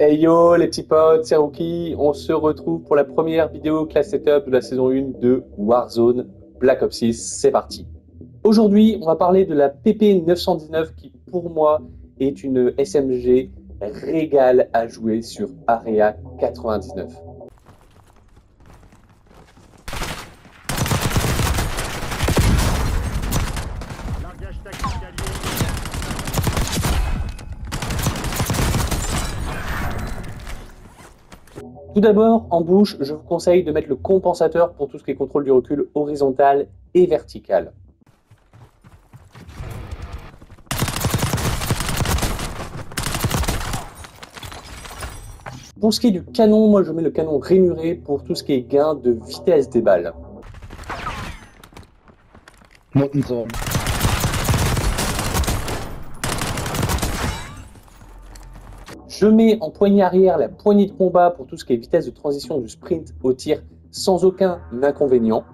Hey yo les petits potes, c'est Rookie. On se retrouve pour la première vidéo class setup de la saison 1 de Warzone Black Ops 6. C'est parti. Aujourd'hui, on va parler de la PP 919 qui pour moi est une SMG régale à jouer sur Area 99. Tout d'abord, en bouche, je vous conseille de mettre le compensateur pour tout ce qui est contrôle du recul horizontal et vertical. Pour ce qui est du canon, moi je mets le canon rainuré pour tout ce qui est gain de vitesse des balles. Je mets en poignée arrière la poignée de combat pour tout ce qui est vitesse de transition du sprint au tir sans aucun inconvénient.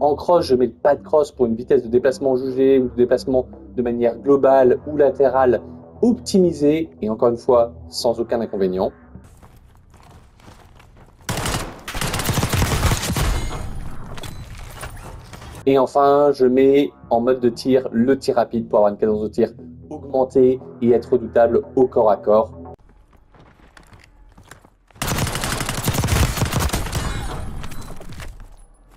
En cross, je mets le pas de cross pour une vitesse de déplacement jugée ou de déplacement de manière globale ou latérale optimisée et encore une fois sans aucun inconvénient. Et enfin, je mets en mode de tir le tir rapide pour avoir une cadence de tir augmentée et être redoutable au corps à corps.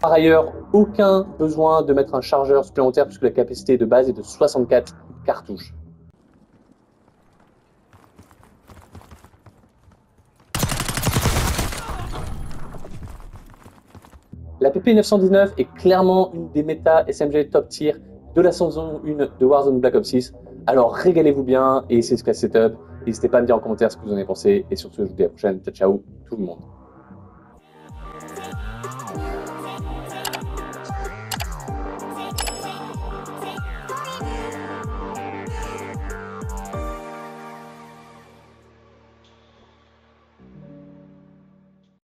Par ailleurs, aucun besoin de mettre un chargeur supplémentaire puisque la capacité de base est de 64 cartouches. La PP919 est clairement une des méta SMG top tier de la saison 1 de Warzone Black Ops 6. Alors régalez-vous bien et essayez ce setup. N'hésitez pas à me dire en commentaire ce que vous en avez pensé. Et surtout, je vous dis à la prochaine. Ciao, ciao tout le monde.